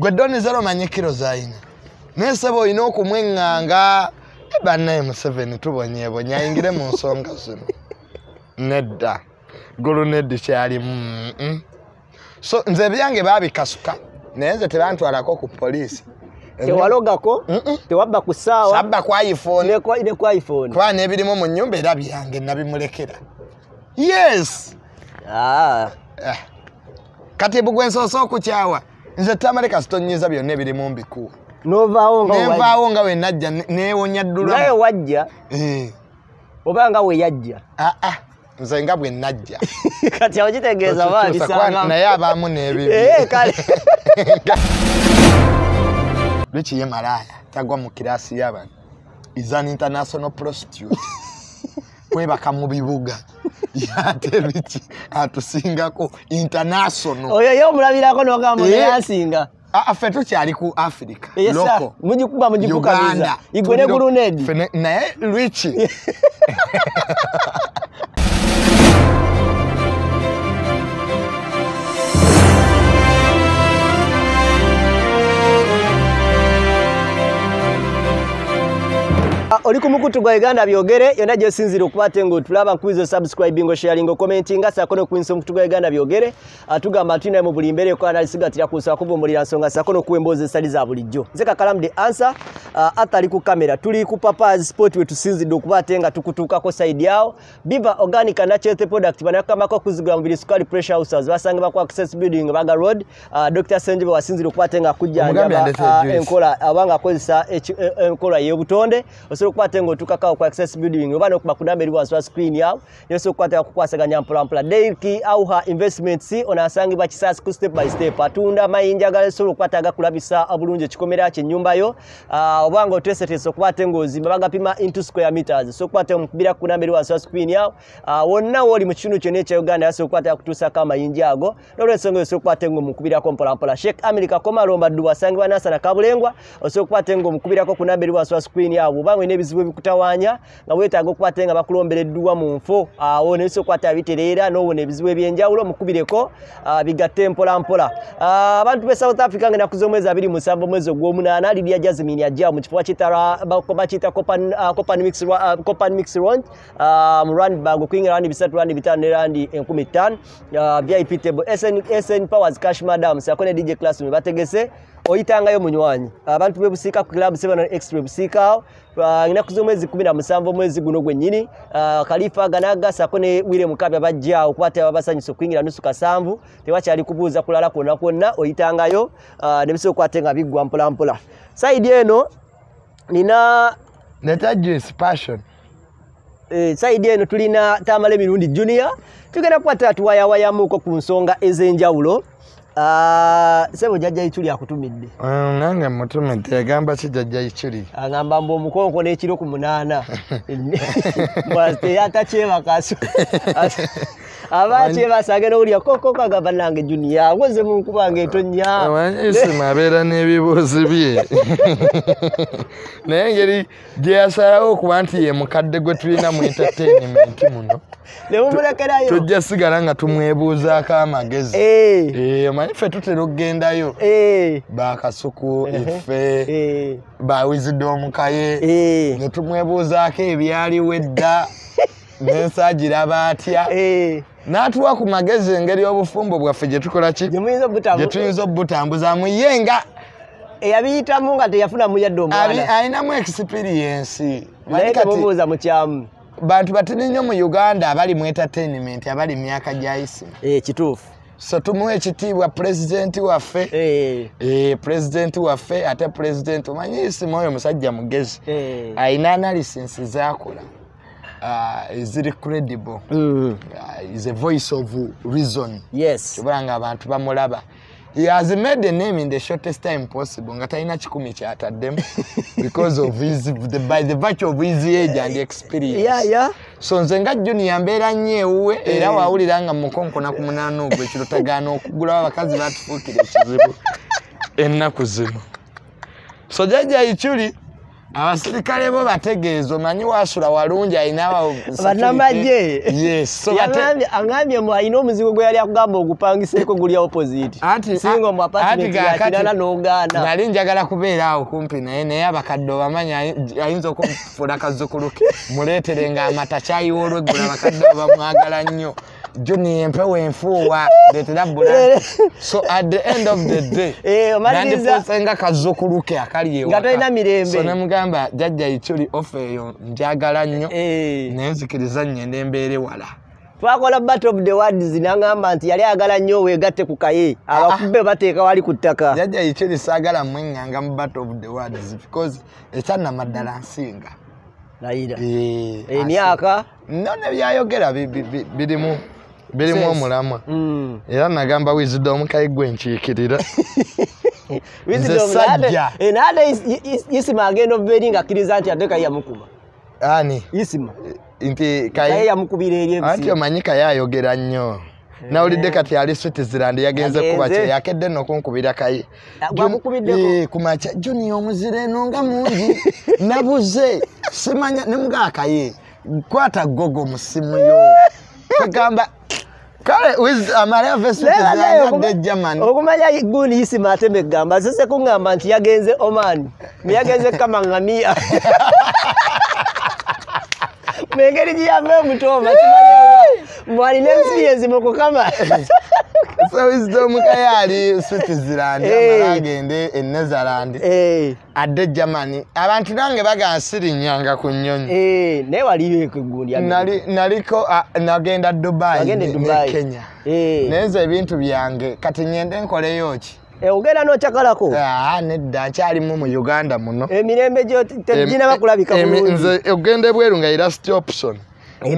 gwe doni zero manyi kiro zayina naye seba olina okumweŋŋanga Eh, bannaye museveni tubonyebonya ayingire mu nsonga zino. Nedda. Gulu neddi kyalimu so nze ebyange babikasuka. Naye nze tebantwalako ku poliisi. Tewalogako? Tewabba ku ssaawa? Sabba ku iphone. Ne ku- ne ku iphone. Kuba n'ebirimu mu nnyumba era byange nabimulekera. Yes! Ah, Eh. kati bugwe nsoosa okukyawa nze tamaleka sitonyiza byonna ebirimu novaawo nga wajja. nenvaawo nga we najja ne- neewonya naye ddulamu wajja? Eh. oba nga we yajja? Ah, ah. nze nga bwe najja. Kati awo kitegeeza Okituusa kwa- baabisanga naye abaamu n'ebibi. Eh, kale. Luki ye malaaya tagwa mu kiraasi y'abantu? Is an international prostitute. Kwebaka mu bibuga yate biki atusingako international. Oyo ye omulabirako nogamba neyasinga Ah, ffe tukyali ku loko. Mugikuba mugifukamiza uganda. Igwe ne ne- naye lwiki oli ku mukutu gwa uganda byogere yonna gyosinzire okuba nga otulaba nkubiza osubscribing osharinga commentinga sako nokuwinisa omukutu gwa uganda byogere atugamba tulinaye mu buli mbeera ekola nalisigatira kunsaba kuvumbulira nsonga sako nokuwa emboozi esali za bulijjo. Nze kakalamu the answer uh, atali ku kamera tuli ku papas sport wetusinzidde okuba ate nga tukutuukako side yawo biva organic nachete product banakamako okuzigula mubiri sukali pressure houses. Basangibwa ku access building baga road. Uh, dr senjebe wasinzire okuba ate nga kujjanjaba uh, enkola abanga akozesa e- enkola y'obutonde osobola okukwata nga otuukakawo ku access building oba nokuba ku namba eri wansi wa screen yawo nosobola okukwata kukwasaganya mpolampola daiki auha investments ono asangibwa kisaasi ku step by step. Atunda mayinja gasobola okukwata agakulabisa bulungi ekikomera kyenyumbayo oba nga oteeseteese okuba ate ngaozimba bagapima into square meters. So okukwata omukubira ku namba eri wansi wa screen yawo Ah, wonna wooli mu kitundu kyonna ekya uganda yasobola okukwata kutuusako amayinja ago. Nolwensonga eyo osobola okukwata nga omukubirako mpolampola sheek america komalomba ddu wasangibwa nasana kabulengwa osobola okukwata nga omukubirako ku namba eri wansi wa screen yawo oba nga olina ebizibu ebikutawaanya nga weetaaga okukwata nga bakulombera edduwa mu nfo. Awo nebisobola okukwata bitereera n'owona ebizibu ebyenjawulo mukubireko bigatte mpolampola Ah, abantu be south africa nga enaku z'omwezi abiri musanvu omwezi ogw'omunaana lidia jasmin ajja mu kifo bakiyita copan mix round mu randbag okuyingira randi bisatu randi bitaano ne randi enkumi ttaano. Vip table SN, powers cash madam sako ne dj class me bategese oyitangayo munywanyi. Abantu bebusiika ku club 7 extra busiikaawo enaku z'omwezi 17 omwezi guno gwennyini Ah, kalifa ganaga sako ne wire mukabya bajjaawo kuba tebabasanyusa okuyingira nusu kasanvu tewakyali kubuuza kulala kwonna kwonna oyitangayo ah, ne bisobola okukwate nga biggwa mpolampola. Saidi eno nina leta juice passion. Eh, saidi eno tulina tamala emirundi junior tugenda kukwata tuwayawayamuuko ku nsonga ez'enjawulo sebo jajja ituli akutumidde. Mm, nange mutumidde yagamba kijajja ikiri agamba mbu omukonko n'ekiro ku munaana. Teyatakyebakaso aba akyebasa agenda owulira kokoko agamba nange junior? Woze munkubange etonya amanyisimu abeera n'ebibuuzi bye. Naye engeri gye yasalawo okuba nti ye mukadde gwe tulina mu entertainment muno nemumulekerayo tujja sigala nga tumwebuuzaako amagezi. Eh, Eh, omanyi ffe tutera okgendayo? Eh, bakasuku eh, bawizidde omukaye eh, ne tumwebuuzaako ebyaliwo edda n'ensagiraba atya eh. N'atuwa ku magezi engeri obufumbo bwaffe gye tukola ki? Gye tuyinza obutambuzamu ye nga eyabiyitamu nga teyafunamu yadde omwana. Alinamu experience. Naye temubuuza mukyamu bantu batini nnyo mu uganda abali mu entertainment abali mu myaka gyayisima Eh, kituufu. So tumuwa ekitiibwa pulezidenti waffe. Eh, Eh, pulezidenti waffe ate pulezidenti omanyi isimu oyo musajja mugezi. Alina analysis zakola ah, eziri credible. Mm, Ah, is a voice of reason. Yes. Kibula nga abantu bamulaba. He has made a name in the shortest time possible nga talina kikumi kyataddemu because of his, the, by the virtue of his age and experience. ya ya so nze nga junior mbeera nnyo ewuwe era wawulira nga mukonkona ku munaana ogwo ekiro tagaana okugulawo abakazi batufuukira ekizibu ennaku zino. So jajja ikyuli abasirikale bo bategeeza omanyi wasula walungi alina aba- Bannamagye. yes so bate- Yagambye- agambye mu alina omuzigo gwe yali akugamba ogupangiseeko guli opposite. Singa mu ati apartment ya kaakati- kinana n'ogaana. Nali njagala kubeera awo kumpi naye naye abakadde obamanyi ayi- ayinza okufuula kazzukulu ke muleeterenga amata kyayiwa olweggulo abakadde bamwagala nnyo juni empewo enfuuwa leetera bula so at the end of the day Eh, omaliriza- nandifuuse nga kazzukulu ke akali ewaka. Nga talina mirembe. so nemugamba jjajja ikyuli ofa eyo njagala nnyo. Eh. naye nzikiriza nnyo embeere wala. Twakola battle of the words nagamba nti yali agala nnyo weegatte ku kaye. Abakube bateeka wali ku ttaka. Jjajja ikyuli saagala mweŋŋanga mu battle of the words because ekyannamaddala nsinga. Layira Eh, emyaka? No nebyayogera bi- bi- bi- birimu birimu omulamwa Mm. era nagamba wisdom kayi gwe nkiikirira. Wisdom sajja. naate- eh, naate Is- Is- isima agenda obubeeri ng'akkiriza nti ate kaye yamukuba ani? Isima. Nti kaye kayi yamukubira eri anti omanyi kayi ayogera nnyo. Nawulidde kati ali switzerland yagenze kuba kye yakedde nno kunkubira kayi Ah, gwamukubiddeko? Eh, kumakya juni omuzira eno nga mungi. Nabuze. Simanya nemugaa kayi kwata gogo mu simu yo. Kagamba kale amale ave switzerland adde germany okumanya gundi isima atema eggamba asese kuŋŋamba nti yagenze oman neyagenze kamangamiya mengeri giyava omutooma mwalina experience mu kukama so wisdom kayi ali switzerland Eh. amale agende e netherland Eh, adde germany abantu nange bagamba sirinyanga ku nnyonyi. Eh, naye waliyo egundi Nali- naliko ah, nagenda dubai ne- kenya. Naye nze ebintu byange. Kati ngende nkoleyo ki ogenda n'okyakalako Ah, nedda nkyalimu mu uganda muno. Emirembe gyo teginaba kulabika nze ogenda ebweru nga era option Eh,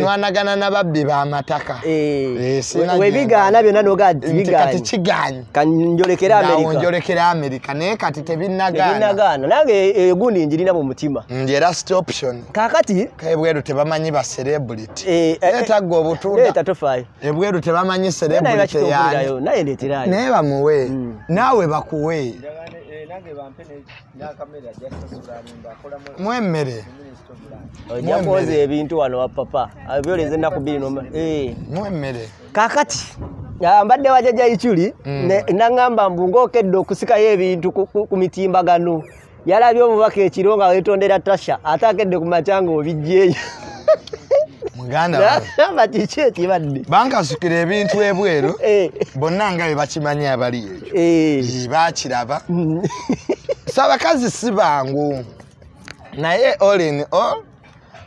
nwanagana n'ababbi b'amataka Eh, Eh, webigaana byonna nogaa ti nti kati bigaanye. kigaanyi kanjolekera amerika amerika naye kati tebinnagaana. Ebinagaana nange egundi njirina mu mutima. Njera st option. Kaakati kaebweru tebamanyi ba celebrity. Eh, eh, yeetagga obutunda. leeta tofaayo ebweru tebamanyi celebrity yani naye bamuwe. Mm. naawe bakuwe mwemmere. ojja kwoza ebintu wano wapapa byoleza ennaku bbiri noma Eh. mwemmere. Kaakati ah, mbadde wajajja ikyuli Mm. naŋŋamba mbu ng'okedde okusikayo ebintu ku mitimbagano yalabye omubaka ekiro nga weetondera tasha ate akedde ku makya nga obijjeeyo muganda wange. Namba kiki ekibadde bankasukira ebintu ebweru Eh, bonna nga bwe bakimanyi abali ekyo. Eh. Baakiraba Mm. so abakazi si bangu. Naye all in all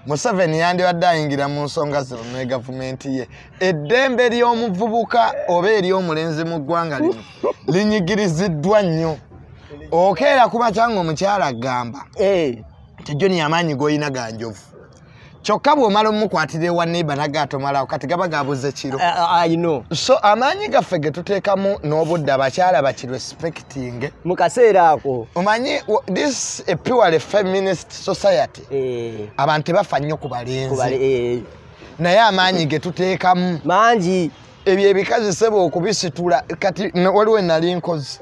museveni yandibadde ayingira mu nsonga zino ne gavumenti ye. Eddembe ly'omuvubuka oba ery'omulenzi mu ggwanga lino linyigiriziddwa nnyo. Okeera kuba kyanga omukyala agamba Eh, nti joni amaanyi g'olina ga njovu kyokka bw'omala omukwatira ewa neiba nagaatomalawo kati gaba gabuze kiro I- I know. so amaanyi gaffe ge tuteekamu n'obudde abakyala bakirespecting. Mu kaseera ako. Omanyi this a purely feminist society eh, abantu tebafa nnyo ku balenzi. Eh, naye amaanyi ge tuteekamu. Mangi. Ebyo ebikazi seba okubisitula. Kati waliwo enali nkozi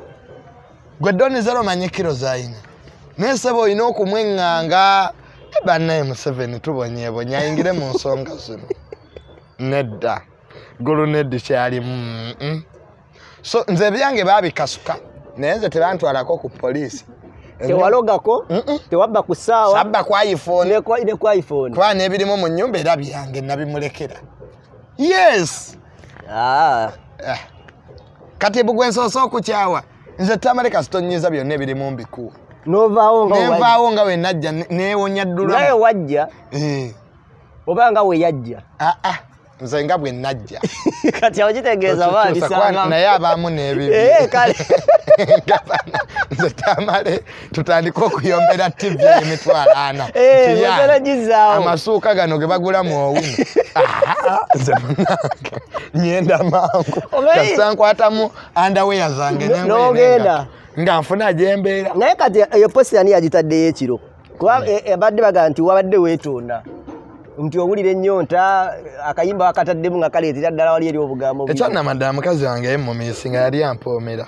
gwe donizera omanyi kiro zayina. Naye seba olina okumweŋŋanga "Eh, bannaye museveni tubonyebonya ayingire mu nsonga zino. Nedda. Gulu neddi kyalimu mm-mm. so nze ebyange babikasuka naye nze tebantwalako ku poliisi. Tewalogako? Tewabba ku ssaawa? Sabba ku iphone. Ne kwa- ne ku iphone. Kuba n'ebirimu mu nnyumba era byange nabimulekera. Yes! Ah, Eh. kati bugwe nsoose okukyawa. Nze tamale kasitonyiza byonna ebirimu mbikuwa novaawo nga wajja. nenvaawo nga we najja ne- neewonya naye ddulamu wajja Eh. oba nga we yajja Ah, ah. Nze nga bwe najja. Kati awo kitegeeza Tutuusa kwa- baabisanga naye abaamu n'ebibi. Eh, nze tamale tutandike okuyombera tv emitwalo ana Eh, amasuuka gano ge bagula mu owuno nze munange nyenda mangu. Kasita nkwatamu andaweya zange n'ogenda. nga nfuna gyembeera naye kati eyo posi ani yagitaddeyo ekiro? Kuba e- e- badde bagaa nti wabadde weetonda nti owulira ennyonta akayimba wakataddemu nga kaleetera ddala wali eri obugambo bwiza. ekyannamadde mukazi wange yemumisi nga yali ampoomera.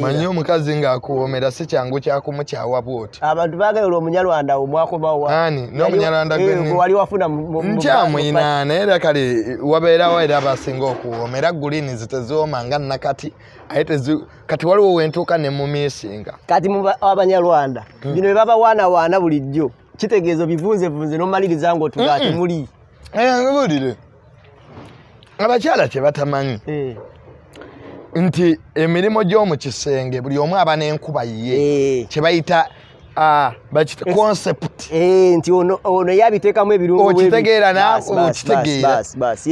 Manyi omukazi ng'akuwoomera si kyangu kyakumukyawa bwoti. Abantu bagayula omunyalwanda omwakomawa Ani, n'omunyalwanda gwe nni- wali wafuna mu- mu- mu- nkyamwina naye era kale wabeerawo era abasinga okuwooma era gulinizi teziwooma nga nakati aye kati waliwo wentuuka ne mumiisinga kati abanyalwanda Hmm. bino bebabawaanawaana bulijjo kitegeeza bivunzevunze nomaliriza ngaotuga ati muli. Buulire abakyala kye batamanyi. Eh, nti emirimu gy'omu kisenge buli omu aba n'enkuba ye. Eh, kye bayita ah, bakita concept. Eh, nti ono yabiteekamu ebirungo okitegeera naokitegeera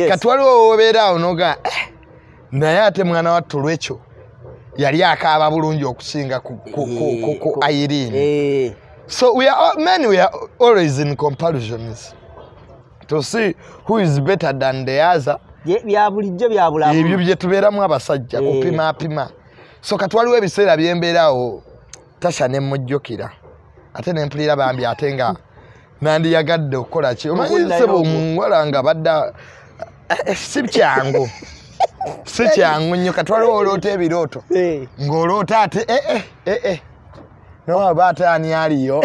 kati waliwo wobeera awo noga "Eh, naye ate mwana wattu lwekyo yali akaaba bulungi okusinga ku- ku- Eh, so we are all, men we are always in comparisons to see who is better than the other. Bya bulijjo bya ebyo bulamu bye tubeeramu abasajja Eh. kupimaapima so kati waliwo ebiseera byembeerawo tasha nemujjukira ate nempulira bambi ate nga nandiyagadde okukola ki? Omanyi sebo omuwala nga badda eh, si kyangu si kyangu nnyo. Kati waliwo oloota ebirooto Eh, ng'oloota ate eh, eh, eh, eh. Nowaba ate ani aliyo?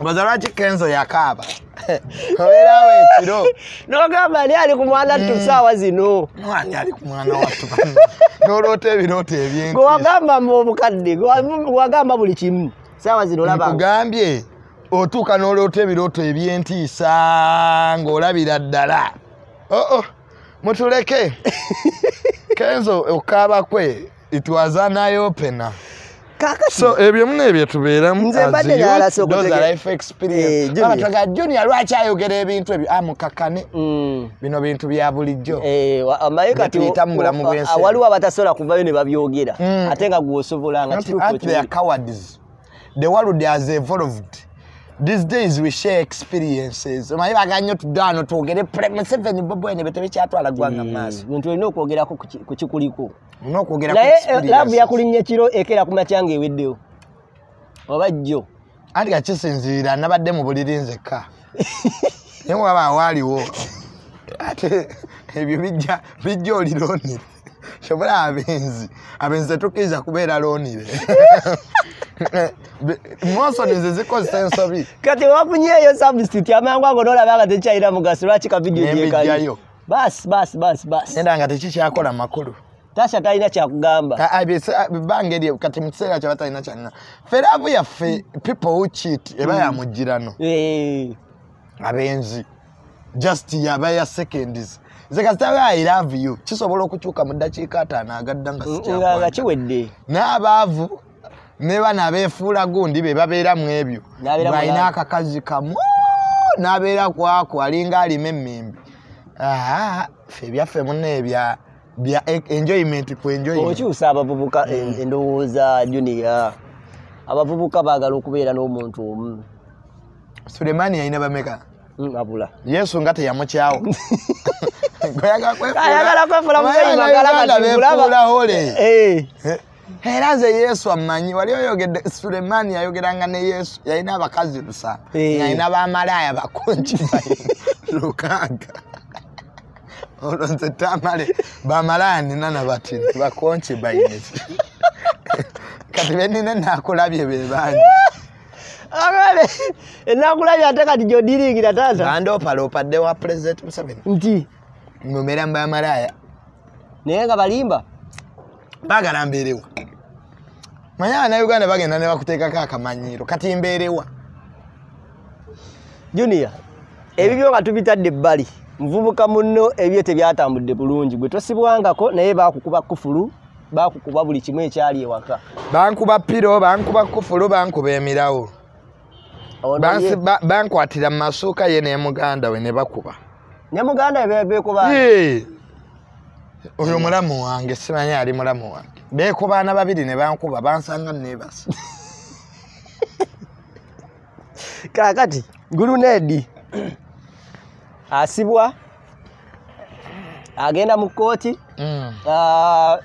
Baza lwaki kenzo yakaaba? Obeerawo ekiro. Nogamba ani ali ku mwana Mm. ttu saawa zino? Mwani ali ku mwana wattu n'oloota ebirooto eby'enkizo. Gwewagamba mu obukadde gwewagamba buli kimu. Saawa zino olaba. Nkugambye otuuka n'oloota ebirooto eby'entiisa ng'olabira ddala. Oo mutuleke. Kenzo okaaba kwe. Itwaza nayopena kakati so ebyo muna ebyo tubeeramu Nze mbadde nalasa okutege- Eh, experience Junior. lwaki ayogera ebintu ebyo amukakane Mm. bino bintu bya bulijjo Eh, wa- amaye kati Byetuyita mu bulamu bw'ensi. waliwo abatasobola kuvayo ne babyogera Mm. ate nga gwosobola nga Not kituufu cowards. The world has evolved. These days we share experiences. Omanyi baganya otudde wano twogere Museveni bobo ene bye tebikyatwala ggwanga mu maaso. bintu olina okwogerako ku ki- ku kikuliko naye eh, laavu yakulinnya kiro ekeera ku makya nga eweddewo oba jjo Anti kakisinziira nabadde mu buliri nzekka. Naye waba awaaliwo. Ate ebyo bijja bijja oli loonire. Shobola abenzi. Abenzi tetukkiriza kubeera loonire. Monsoni ze zikozesa ensobi. kati wafunyeeyo substitute amangu ago nolaba nga tekyalina mugaso lwaki ka vidiyo gyekali N'embijjayo. basi basi basi basi Era nga tekikyakola makulu. tasha talina kyakugamba ebbanga eryo kati mu kiseera kyaba talina kyalina ffe laavu yaffe people who cheat eba yamugirano Eh, abenzi just yaba ya seconds nze kasitaba i love you. Kisobola okukyuka mu ddakiika ataano agadda nga nga sikyakwata. kiwedde. N'abaavu ne bano abeefuula gundi be babeeramu ebyo. Bw'alina akakazi kamu n'abeera kwako alinga alima emmimbi aa ffe ebyaffe munna ebya bya enjoyment ku enjoyment. Okyusa abavubuka en- endowooza junior abavubuka baagala okubeera n'omuntu omu. Sulemani yalina bameka Mm, abula yesu nga teyamukyawo ayagala kwefula. Muzeyi magala kati bulaba. befuulahole Eh, era nze yesu amanyi wali oyogedde sulemani yayogeranga ne yesu yalina abakazi lusa. Eh. yalina bamalaaya bakonki lukaaga olwo nze tamale bamalaaya nina nabatini bakonki bayiniki kati benina nakulabye be ababe enakulabya ate kati gyodiringira taata. Bandopalopadde wa pulezidenti museveni. Nti? Mumera mu bamalaaya naye nga balimba. Baagala mbeerewa. Manye abanauganda bagenda ne bakuteekako akamanyiiro kati mbeerewa. Junior ebibyo nga tubitadde ebbali muvubuka munno ebyo tebyatambudde bulungi. Gwe tosibwangako naye bakukuba kufulu bakukuba buli kimu ekyali ewaka. Bankuba piro bankuba kufulu bankuba emirawo Ono Bansi- ye- ba- bankwatira mu masuuka ye ne muganda we ne bakuba. Ne muganda we beekuba? Yee! oyo mulamu wange simanyi ali mulamu wange. Beekubaana babiri ne bankuba bansanga neebasa kakati gulunedi asibwa? Agenda mu kkooti? Mm.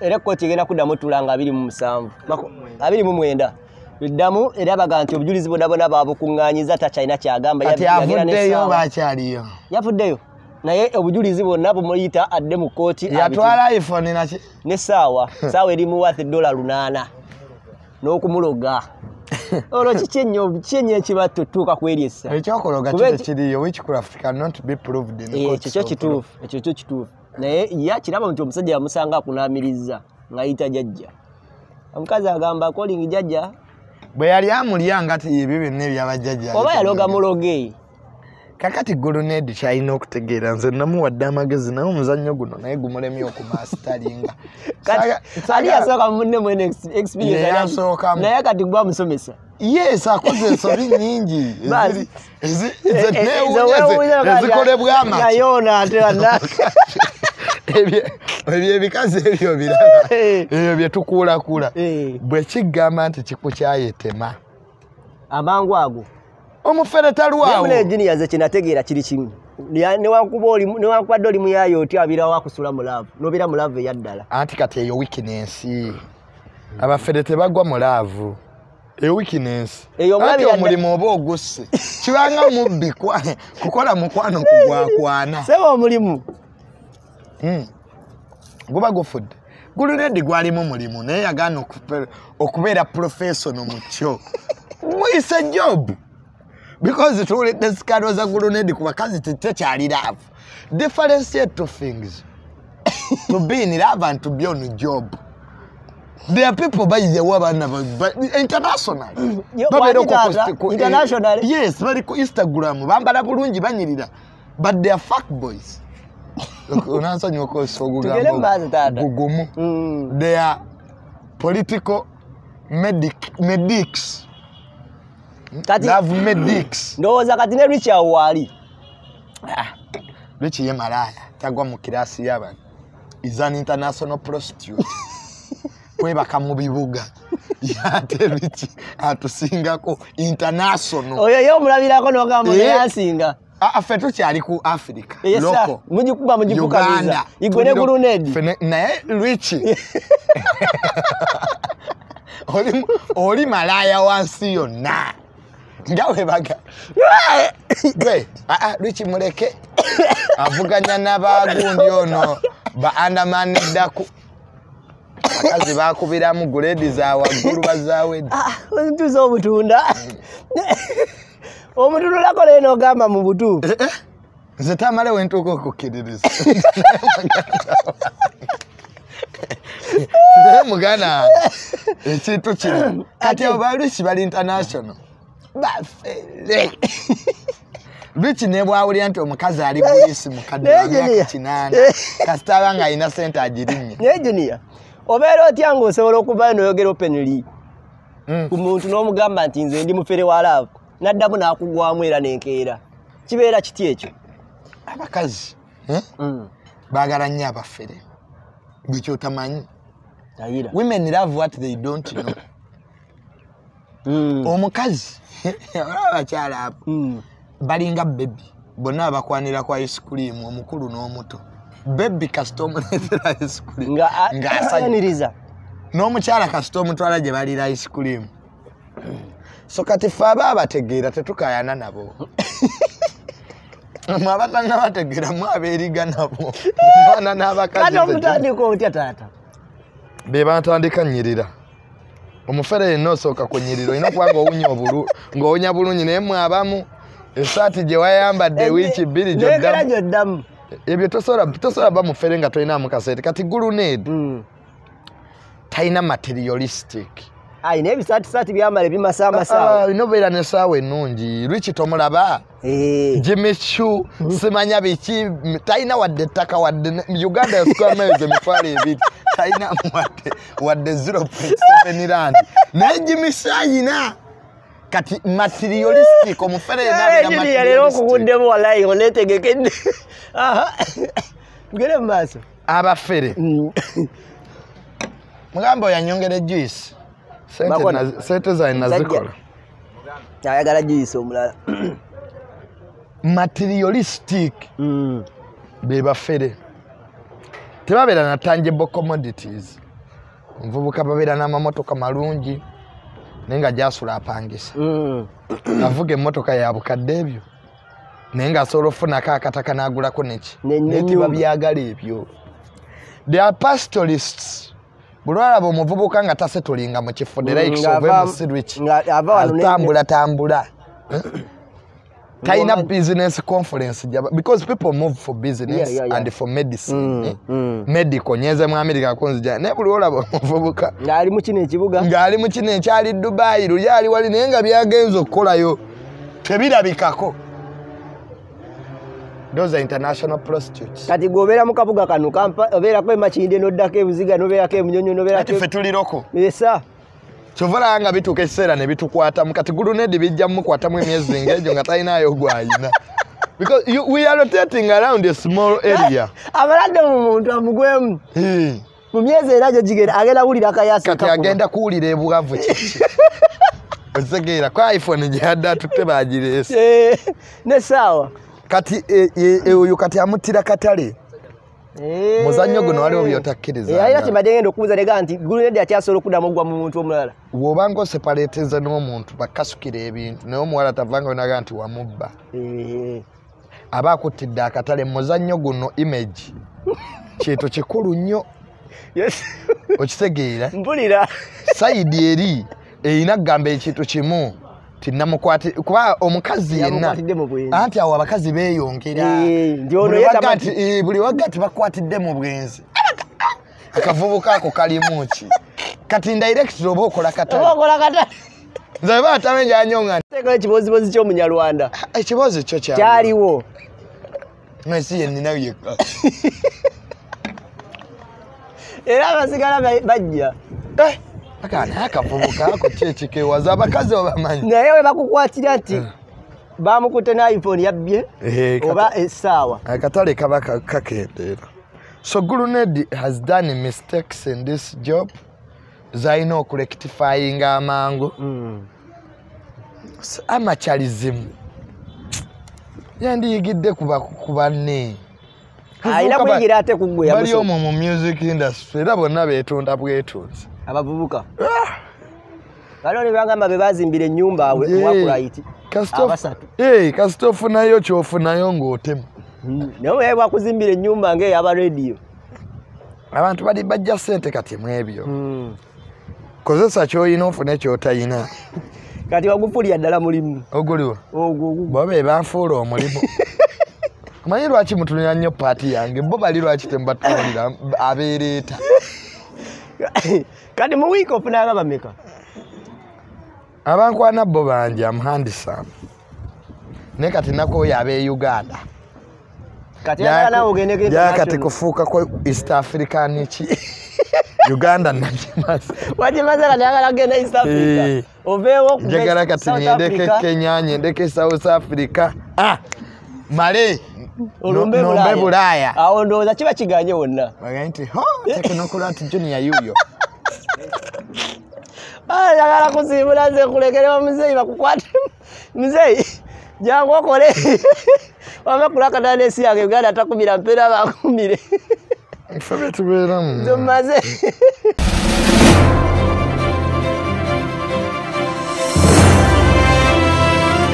Era kkooti egenda kuddamu tula nga abiri mu musanvu. Abiri mu mwenda eddamu era baga nti obujulizi bwonna babukuŋŋaanyiza takyalina kyagamba kati avuddeyo bakyaliyo yavuddeyo naye obujulizi bwonna bumuyita adde mu kooti yatwala iphone naki n'essaawa. Saawa erimuwathi dola lunaana. N'okumuloga. Olwo kiki ennyo kiki ennyo ekiba tutuuka ku eryessa ekyokologa eki- kiriyo witchcraft cannot be proved Eh, ekyo kyo kituufu ekyo kyo kituufu. Naye ye akiraba nti omusajja yamusanga akunaamiriza ng'ayita jjajja. Omukazi agamba kolingi jjajja bwe yali amulya nga ti ebyo byonna ebyabajjajja oba yaloga muloge kakati gulunedi kyalina okutegeera nze namuwadde amagezi naye omuzannyo guno naye gumulemye okumasitalinga ali yasooka munne mwene Ye experience yasookamu. naye kati gwamusomesa yes akoze ensobi nyingi Eh, eh, ezikolebwa amaki Ebyo- ebikazi ebyo biraba Eh. ebyo bye tukuulakula Eh, bwe kigamba nti kikukyayetema amangu ago. Omufere talwawo. Mune junior ze kyenategeera kiri kimu. Newankubadde oli muyayo oti abeerawo akusula mulaavu nobeera mulaavu eyaddala? Anti kati eyo wikinensi abafere tebagwa mu laavu. Eyo wikinensi yadda- omulimu oba ogusse? Kibanga mubbi kukola mukwano kugwakwana seba omulimu. Guba gufudde gulunedi gwalimu mulimu naye yagaana okubeera professono mu kyo. Muyise job. Because tuwulidde sikalo za gulunedi ku bakazi tekyali laavu differentiate two things. To be in love and to be on job. There are people international. Waki ku- taata? ku- ku- International? eh, yes bali ku instagram bambala bulungi banyirira. But they are fuck boys onansonyiwa okozesa Tugere mu maaso, taata. gugumu. Mm. they are political medic, medics. Kati love medics. Ndowooza kati ne rich awo waali lwiki ye malaya tagwa mu kirasi y'abantu is an international prostitute. Kwebaka mu bibuga. Yate lwiki atusingako international. Oyo ye omulabirako nogamba Eh. Ah, ffe tukyali ku africa. Local mugikuba mugifukamiza uganda. igwe ne Tuliro- gulunedi fene- naye lwiki oli, oli malaya wansi yonna. Nga webaga gwe aa lwiki muleke. Avuganya n'abagundi ono ba andamaniddaku bakazi bakubiramu guledi za waggulu bazawedde ntuza obutunda omutundulako leero nogamba mu butuufu Eh, eh, nze tamale wentuuka okukkiririza naye muganda ekintu kino. Kati abo balwiki bali international. Bafere lwiki nebwawulira nti omukazi ali bulisi mukadde wa Naye myaka Julia. kinaana kasita aba nga alina sente agirinnya. Naye junior obeera otya ngaosobola okuvayo noyogera openly Mm. ku muntu n'omugamba nti nze ndi mufere wa laavu n'addamu n'akugwamu era n'enkeera. Kibeera kiti ekyo? Abakazi eh, baagala nnyo abafere. Gwe kyotamanyi. Ayira. Women love what they don't know. Mm. omukazi abakyala abo Mm. balinga bebi bonna abakwanira ku ice cream omukulu n'omuto. Bebi kasita omuleetera ice cream nga a- ng'asanyuka ayaniriza. N'omukyala kasita omutwala gye balira cream so kati ffe aba abategeera tetukayana nabo. Mwe abatanga bategeera mu abeeriga nabo. Mwana n'abakazi omutandika otya taata? Be bantandika nyirira omufere yenna osooka kunyirira olina okuba ngaowunya obulu ng'owunya bulungi naye mwabamu esaati gye wayambadde wiiki bbiri gyoddamu. ebyo tosobola ba mufere nga tolinamu kaseete kati guluneedi Mm. talina materialistic ayina ebisaatisaati byamala ebimasaamasaawo olina obeera nesaawa ennungi. Lwiki tomulaba? Jimishu simanya biki talina wadde ettaka wadde uganda yasukwa miles emitwalo ebiri. Talina wadde wadde 0.7 rand. Naye jimishu ayina kati materialistic omufere yenna abeera leero materialistic. okuguddemu walayi oneetegekedde Aha. tugere mu maaso. Abafere. Mm. mugamba oyanyongera juice Sente zawe nazikola ayagala juyisa omulala materialistic. Mm. be bafere. Tebabeera na tangible commodities. Omuvubuka babeera n'amamotoka malungi. Naye nga gyasula apangisa. Mm. avuga emmotoka ya bukadde ebyo. Naye ng'asobola okufunako akataka n'agulako neki Ne- ne naye tebabyagala ebyo the are bwe lwalaba omuvubuka nga tasetulinga mu kifo the Mm, talina business conference gyaba because people move for business Yeah, yeah, yeah. and for medicine eh? Mm. medical nyeze mu america kunzija naye buli olaba omuvubuka ng'ali mu kino ekibuga ng'ali mu kino ekyali dubayi luli ali wali naye nga byagenza okukolayo tebirabikako those are international prostitutes. Kati gweobeera mu kabuga kano Kampa- obeerako emakinde noddako ebuziga nobeerako emunyonyo ati nobeerako ffe tuliroko esa kyova olaba nga bituuka ekiseera ne bitukwatamu kati gulunedi bijja mumukwatamu emyezi ngaegyo nga talinayo gwayina. Because you, we are rotating around a small area. Abalwadde mu muntu amugwemu. Hey. mu myezi era gyo gigenda agenda wulira akayasi kati agenda kuwulira ebwavu kiki otegeera ko iphone gyeyadde atutte bagireese nesaawa kati e- e- e- oyo kati amuttira katale. Muzannyo guno waliwo byotakkiriza. Era kimadde ngenda okubuuza nega nti gulunedi akyasobola okuddamu ogwa mu muntu omulala? Bw'obanga osepaleteza n'omuntu bakasukira ebintu naye omuwala tavanga onaga nti wamubba. Eh, aba akuttidde akatale muzannyo guno image kintu kikulu nnyo. Okitegeera? Mpulira. Sayidi eri erina kugamba ekintu kimu tinamukwati kuba omukazi yenna anti awo abakazi beeyongera. Buli wagga tibakwatidde mu bwenzi. Akavubuka ako kalimu ki? Kati ndairekitira oba okola katale? Nze ba atamenjanyo teekayo ekibozibozi ky'omunyarwanda. Ekibozi kyo kyali kyaliwo. Ensi yeninayo yekka. Era abasigala ba- bajja. Eh, akana akavubuka ako kyekikewaza abakazi obamanyi naye we bakukwatira nti bamukutte ne iphone yabbye Eh, oba essaawa. Akatale kaba ka- kakendeera. So guluned has done mistakes in this job. Zalina okurectifyinga amangu. S- amakyalizimu yandiyigidde ku banne. Alina kuyigira ate kuggwe bali omwo mu music industry era bonna betunda bwetunzi abavubuka baliwo ne bagamba be bazimbira ennyumba awe wakulayiti abasatu kasita ofunayo kyofunayo ng'otema. Naye omuyaye bwakuzimbira ennyumba ngaeyaba rediyo abantu bali bajja sente kati mu ebyo. Kozesa kyoyina ofune kyotayina. Kati wagufulya ddala mulimu. Oguliwo ogwo. baba ebanfuula omulimu. Omanyi lwaki mutunira nnyo paati yange? Bo bali lwaki temubatuulira abeereeta kati mu wiiki ofunanga bameka abankwana bo bangi amuhandisam naye kati nakooyo ab'e uganda. Kati ayagala nawe ogendeko Ja- kati international. kufuuka ko east african ki? Uganda nagimaze wagimaze kati Eh. oveewo okuva njagala kati South Africa, ah, male! Nombe bulaaya awo ndowooza kiba kiganye wonna. Bagaye nti ho teknokulat junior yuyo njagala kusiibula nze kulekera omuzeeyi bakukwate muzeeyi jangu okole. Wampe kulakatana n'ensi yange uganda atakubira mpeera bakumire. Ebifo byetubeeramu nze mumaze